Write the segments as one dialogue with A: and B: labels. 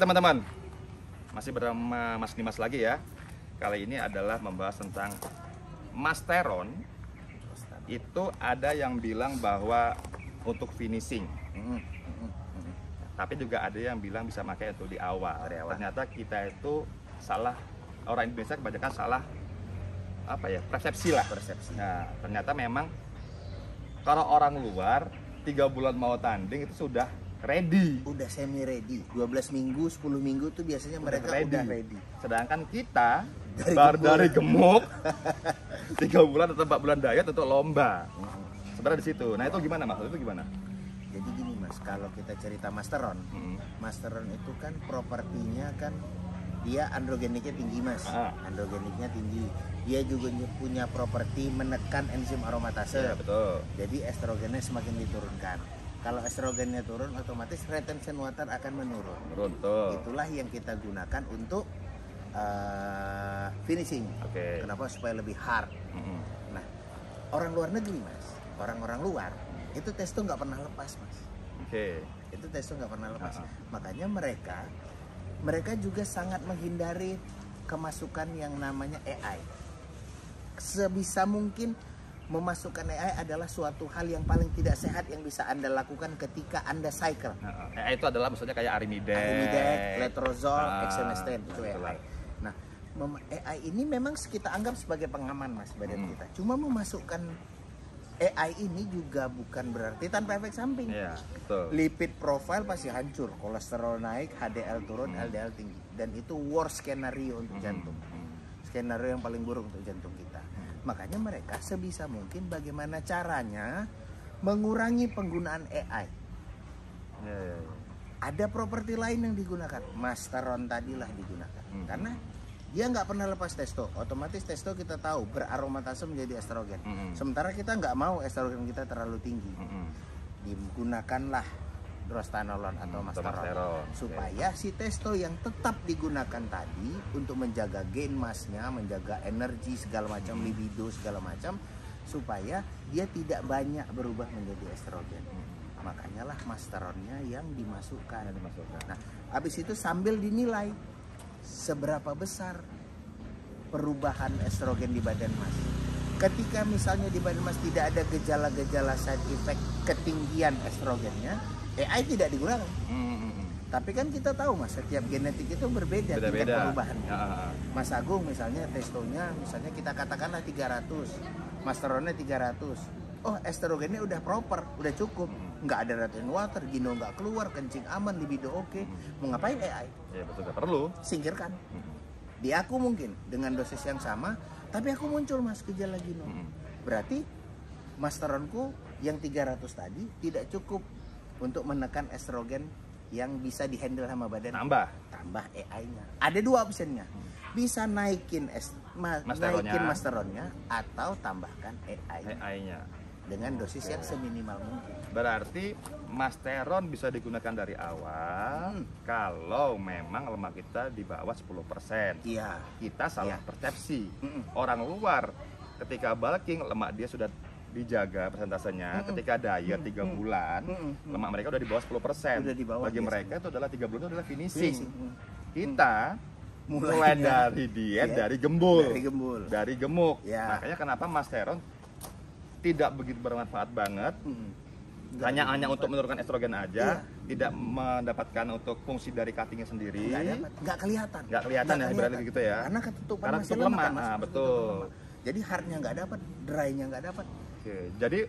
A: Teman-teman, masih bersama Mas Dimas lagi ya. Kali ini adalah membahas tentang masteron. Itu ada yang bilang bahwa untuk finishing, tapi juga ada yang bilang bisa pakai untuk di awal.
B: Dari awal.
A: Ternyata kita itu salah orang Indonesia kebanyakan salah apa ya persepsi lah.
B: Persepsi.
A: Nah ternyata memang kalau orang luar tiga bulan mau tanding itu sudah ready.
B: Udah semi ready. 12 minggu, 10 minggu tuh biasanya mereka
A: ready.
B: udah ready.
A: Sedangkan kita
B: Dari
A: baru
B: gemuk.
A: dari gemuk tiga bulan atau empat bulan diet untuk lomba. Sebenarnya di situ. Nah itu gimana mas? Itu gimana?
B: Jadi gini Mas, kalau kita cerita masteron,
A: Hmm.
B: masteron itu kan propertinya kan dia androgeniknya tinggi Mas.
A: Ah.
B: Androgeniknya tinggi. Dia juga punya properti menekan enzim aromatase.
A: Iya betul.
B: Jadi estrogennya semakin diturunkan. Kalau estrogennya turun, otomatis retention water akan menurun.
A: Menurun tuh.
B: Itulah yang kita gunakan untuk eh, finishing.
A: Oke.
B: Kenapa? Supaya lebih hard.
A: Mm-mm.
B: Nah, orang luar negeri mas, orang-orang luar itu testo nggak pernah lepas mas.
A: Oke.
B: Itu testo nggak pernah lepas.
A: Ah, ah.
B: Makanya mereka, mereka juga sangat menghindari kemasukan yang namanya AI. Sebisa mungkin memasukkan AI adalah suatu hal yang paling tidak sehat yang bisa anda lakukan ketika anda cycle.
A: Nah, eh, itu adalah maksudnya kayak arimidex.
B: Arimidex, letrozole,
A: Ah,
B: exemestane itu. AI. Nah, AI ini memang kita anggap sebagai pengaman mas badan
A: Hmm.
B: kita. Cuma memasukkan AI ini juga bukan berarti tanpa efek samping.
A: Iya betul.
B: Lipid profile pasti hancur, kolesterol naik, HDL turun,
A: Hmm.
B: LDL tinggi, dan itu worst skenario untuk
A: Hmm.
B: jantung. Skenario yang paling buruk untuk jantung kita. Makanya mereka sebisa mungkin bagaimana caranya mengurangi penggunaan AI
A: iya.
B: ada properti lain yang digunakan masteron tadilah digunakan
A: Hmm.
B: karena dia nggak pernah lepas testo otomatis testo kita tahu beraromatase menjadi estrogen
A: Mm-mm.
B: sementara kita nggak mau estrogen kita terlalu tinggi
A: Mm-mm.
B: digunakanlah drostanolon atau
A: Hmm,
B: masteron supaya si testo yang tetap digunakan tadi untuk menjaga gain massnya menjaga energi segala macam
A: Hmm.
B: libido segala macam supaya dia tidak banyak berubah menjadi estrogen makanya lah masteronnya yang dimasukkan
A: Yang dimasukkan.
B: Nah, habis itu sambil dinilai seberapa besar perubahan estrogen di badan Mas. Ketika misalnya di badan Mas tidak ada gejala-gejala side effect ketinggian estrogennya, AI tidak digunakan.
A: Mm-mm.
B: Tapi kan kita tahu Mas, setiap genetik itu berbeda tingkat
A: Beda-beda.
B: perubahannya.
A: Ah, ah, ah.
B: Mas Agung misalnya testonya misalnya kita katakanlah 300 masteronnya 300 oh estrogennya udah proper udah cukup nggak ada retention water gino nggak keluar kencing aman libido oke mau ngapain AI
A: Iya betul nggak perlu.
B: singkirkan
A: Mm-mm.
B: di aku mungkin dengan dosis yang sama tapi aku muncul mas gejala gino
A: Mm-mm.
B: berarti masteronku yang 300 tadi tidak cukup untuk menekan estrogen yang bisa dihandle sama badan
A: Nambah.
B: tambah AI-nya. Ada dua optionnya. Bisa naikin es, ma-
A: Masteronnya.
B: naikin masteronnya atau tambahkan AI
A: AI-nya.
B: dengan dosis yang seminimal mungkin.
A: Berarti masteron bisa digunakan dari awal
B: Hmm.
A: kalau memang lemak kita di bawah 10%.
B: Iya.
A: Kita salah
B: Iya.
A: persepsi.
B: Mm-mm.
A: Orang luar ketika bulking lemak dia sudah dijaga persentasenya.
B: Mm-mm.
A: Ketika diet
B: Mm-mm.
A: 3 bulan,
B: Mm-mm.
A: lemak mereka udah di bawah 10%.
B: Udah di bawah
A: Bagi
B: biasanya.
A: mereka itu adalah 3 bulan itu adalah finishing.
B: Finishing. Hmm.
A: Kita mulai
B: Mulainya.
A: dari diet
B: Iya.
A: dari gembul.
B: Dari gembul.
A: Dari gemuk.
B: Ya.
A: Makanya kenapa masteron tidak begitu bermanfaat banget
B: Mm.
A: hanya hanya untuk menurunkan estrogen aja,
B: Iya.
A: tidak mendapatkan untuk fungsi dari cuttingnya sendiri.
B: nggak nggak kelihatan.
A: Nggak kelihatan ya, ibaratnya
B: kelihatan.
A: gitu ya.
B: Karena ketutupan
A: Karena
B: masih
A: lemak.
B: Mas.
A: Nah,
B: Ketutup
A: betul.
B: lemak. Jadi hardnya nggak dapat, drynya nggak dapat.
A: Oke, jadi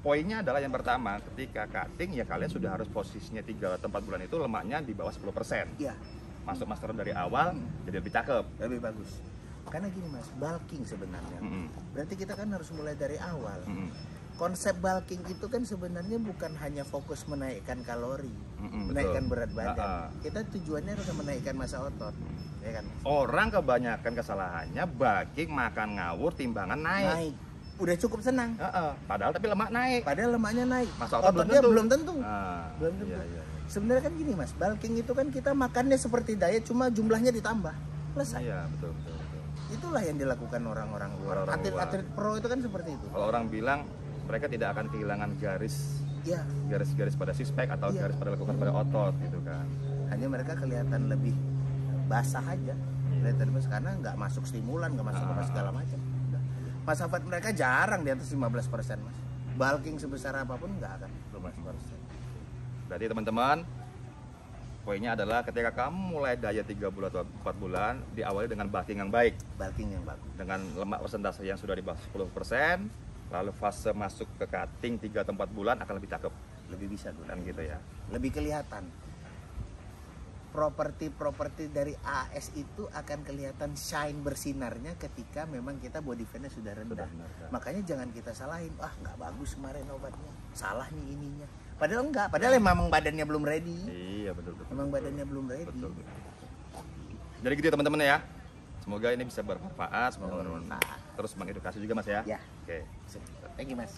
A: poinnya adalah yang pertama, ketika cutting ya kalian sudah harus posisinya 3 atau 4 bulan itu lemaknya di bawah 10%.
B: Iya,
A: Masuk masteron dari awal
B: Hmm.
A: jadi lebih cakep.
B: lebih bagus. Karena gini mas, bulking sebenarnya.
A: Mm-mm.
B: Berarti kita kan harus mulai dari awal.
A: Mm-mm.
B: Konsep bulking itu kan sebenarnya bukan hanya fokus menaikkan kalori,
A: Mm-mm,
B: menaikkan
A: betul.
B: berat badan.
A: Ah, ah.
B: Kita tujuannya adalah menaikkan massa otot, ya kan?
A: Orang kebanyakan kesalahannya bulking makan ngawur timbangan naik.
B: Naik. Udah cukup senang.
A: Heeh, Padahal tapi lemak naik.
B: Padahal lemaknya naik.
A: Masa otot belum tentu.
B: belum tentu.
A: Ah,
B: Belum tentu.
A: iya, iya.
B: Sebenarnya kan gini mas, bulking itu kan kita makannya seperti diet, cuma jumlahnya ditambah. Selesai.
A: Iya, betul, betul, betul.
B: Itulah yang dilakukan orang-orang luar. Atlet-atlet pro itu kan seperti itu.
A: Kalau orang bilang mereka tidak akan kehilangan garis
B: ya
A: garis-garis pada sispek atau
B: Iya.
A: garis pada lekukan pada otot gitu kan
B: hanya mereka kelihatan lebih basah aja kelihatan basah karena nggak masuk stimulan nggak masuk apa
A: Ah.
B: segala macam Udah. masa fat mereka jarang di atas 15% mas. Bulking sebesar apa pun nggak akan. 15%
A: berarti teman-teman poinnya adalah ketika kamu mulai diet 3 bulan atau 4 bulan diawali dengan bulking yang baik.
B: Bulking yang bagus.
A: Dengan lemak persentase yang sudah di bawah 10% lalu fase masuk ke cutting 3 atau 4 bulan akan lebih cakep.
B: Lebih bisa gue
A: dan gitu ya.
B: Lebih kelihatan properti-properti dari AS itu akan kelihatan shine bersinarnya ketika memang kita body fatnya sudah rendah.
A: Sudah rendah.
B: Makanya jangan kita salahin, ah nggak bagus kemarin obatnya, salah nih ininya. Padahal enggak, padahal memang badannya belum ready.
A: iya betul betul
B: Memang
A: betul.
B: badannya belum ready.
A: betul, betul. jadi gitu ya teman-teman ya semoga ini bisa bermanfaat semoga
B: Bermanfaat.
A: terus mengedukasi juga mas ya
B: Ya.
A: oke
B: Thank you mas.